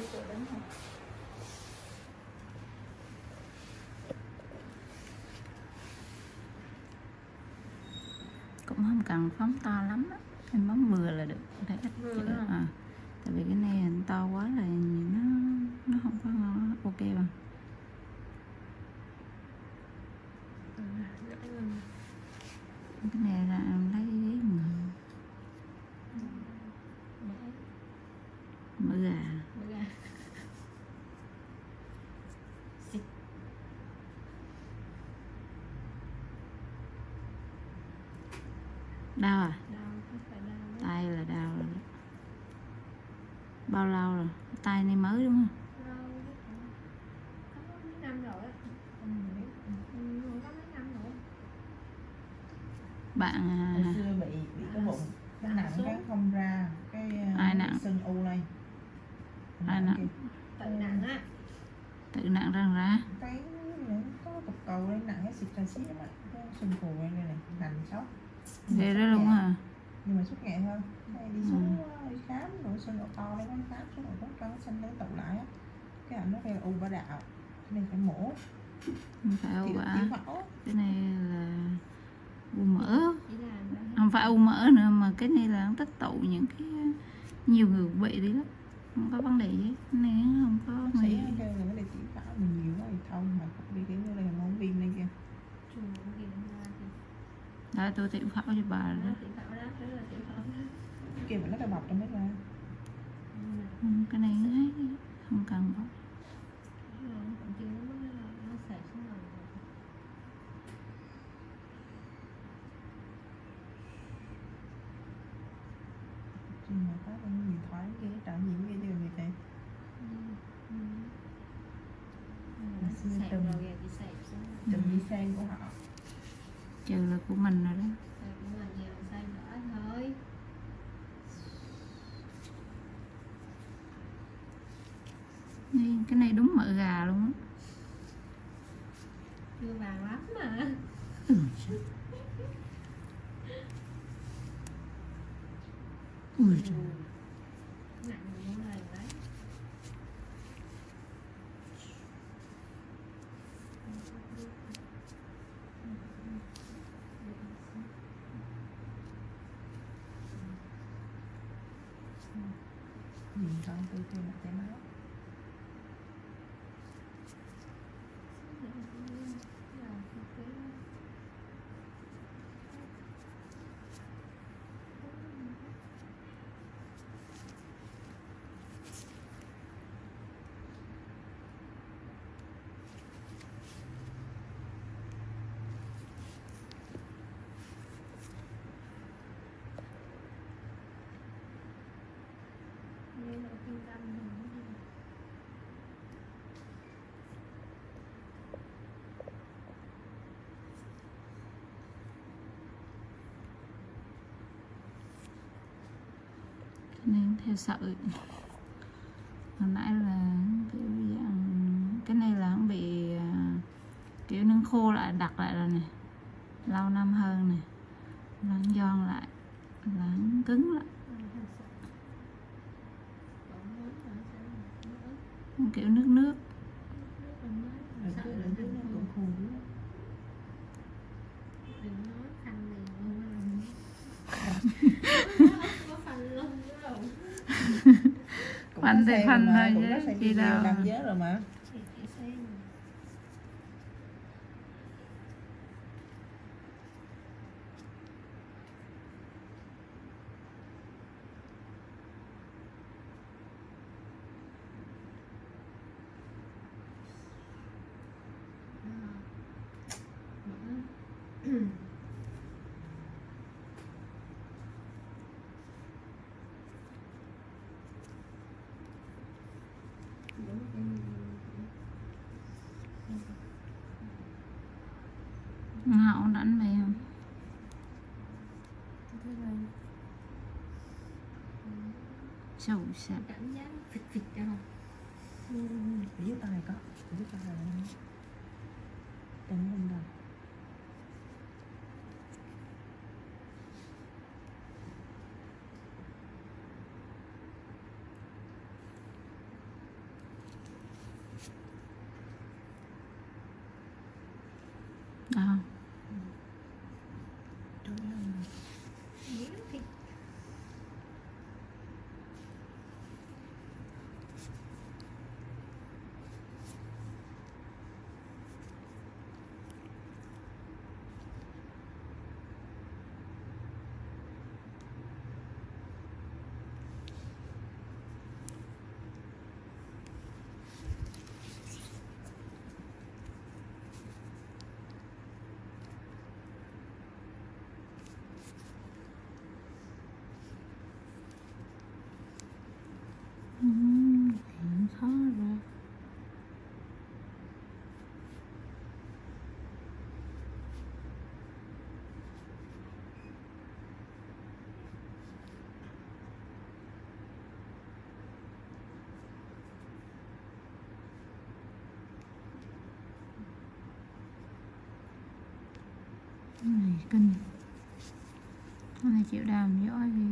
đi chỗ đứng không cũng không cần phóng to lắm á. Em bấm vừa là được. Để ít Vừa à. tại vì cái này to quá là nó nó không có ok bằng ừ, gãy ngân. cái này là em lấy giấy mỡ mỡ mỡ gà mỡ gà xịt đau à? Đau tay là đau rồi đó. bao lâu rồi? Tay này mới đúng không? Đau đấy. có mấy năm rồi á. Ừ, ừ, có mấy năm rồi. Bạn hồi à, xưa bị bị cái bụng nó nặng cái không ra cái ờ, Ai nặng? sưng u lên. Ai nặng? tự nặng á. Tự nặng răng ra. Cái có cục cầu lên nặng cái xịt ra xíu á. Cái sưng phù lên đây này nằm sốc Sốt đó nhẹ. à nhưng mà sốt nhẹ thôi. Đây đi xuống ờ, đi khám rồi sưng độ to lên khám khám xuống rồi có cắn xanh lấy tụ lại á. Cái ảnh nó kêu là u bả đạo. Này phải mổ. Không phải u bả cái này là u mỡ. Chỉ không phải u mỡ nữa mà cái này là nó tích tụ những cái nhiều người bị đi lắm. Không có vấn đề gì này không có nguy kêu là cái này tiểu phẫu mình nhiều quá thì thông mà cũng đi kiểu như là món viêm lên kia chùi cũng kìa ra thì đó tôi tiểu phẫu cho bà đó. Kia mà nó cái bọc trong mấy ra. Ừ, cái này nó thấy không cần nhưng mà có cái gì thoái kia trợ nhiễm kia chưa vậy chị. Ừ, ừ. Từng- rồi kìa chị sẹp xuống chùm đi sen của họ trừ là của mình rồi đó. Cái này đúng mỡ gà luôn á. Chưa vàng lắm mà. Ừ. ui trời. nặng những lần đấy Ừ. Ừ, nhìn con tôi tôi là chảy máu nên là mình theo sợi hồi nãy là kiểu dạng ừ, cái này là nó bị à, kiểu nâng khô lại đặt lại rồi nè. Lâu năm hơn nè. Lắng giòn lại lắng cứng lại nó kiểu nước nước đừng cứ đừng cứ nó cũng khù nữa đừng nói khăn gì luôn có khăn lông nữa đâu Cũng Phanh thì phanh mà, thôi chứ, gì đâu. làm giới rồi mà sâu xa cảm giác vịt vịt cho không? Dưới tay có dưới tay là đánh lên đầu đó. Không? Này kinh này chịu đàm giỏi gì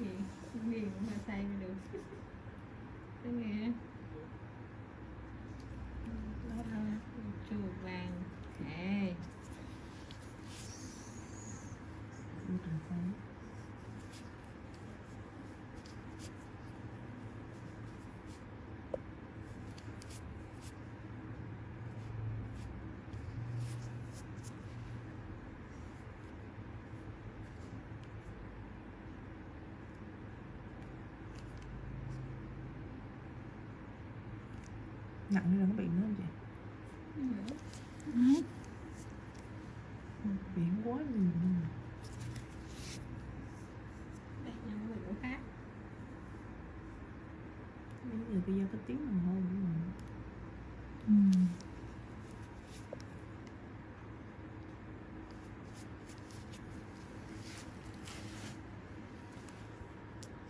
gì gì cũng phải xay mới được cái nghe đó thôi chùa vàng ê Ui, trời ơi nặng như là nó bị nữa không chị biển quá nhiều luôn. đây nhau người cũng khác bây giờ bây giờ có tiếng đồng hồ Ừm.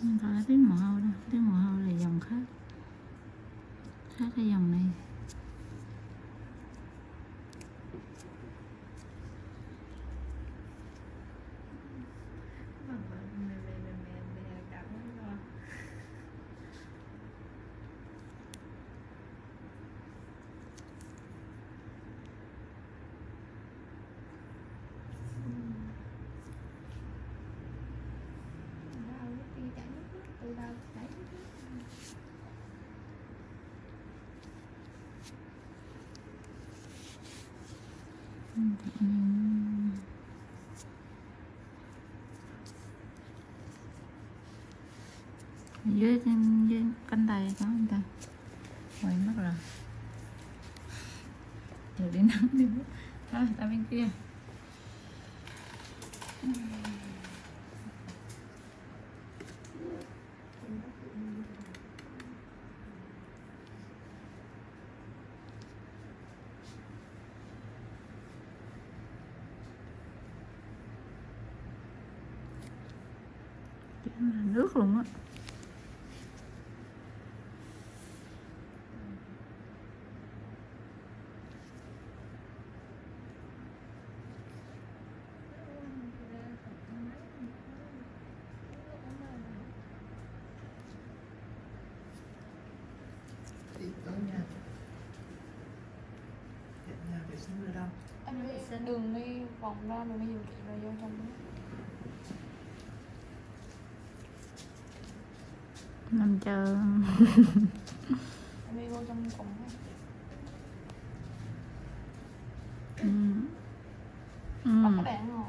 không phải là tiếng mồ hôi đâu tiếng mồ hôi là dòng khác khác cái dòng này vâng vâng mềm mềm mềm mềm mềm đậm lắm rồi đau nước đi chảy nước mắt từ đầu chảy nước mắt Ừm, tự nhiên dưới dưới cánh tay có người ta. Quên mất rồi giờ đi nắng đi. Thôi ta bên kia Chứ là nước luôn á. Nhà đâu đường đi vòng ra đường đi nhiều chị rồi vô trong đó. Nằm chờ. Đi vô trong cùng ừ. Ừ.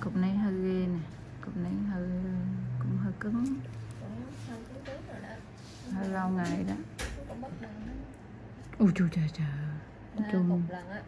cục này hơi ghê nè. Cục này hơi cũng hơi cứng. Hơi lâu ngày đó. Ui chu trời trời. Ba chung lần á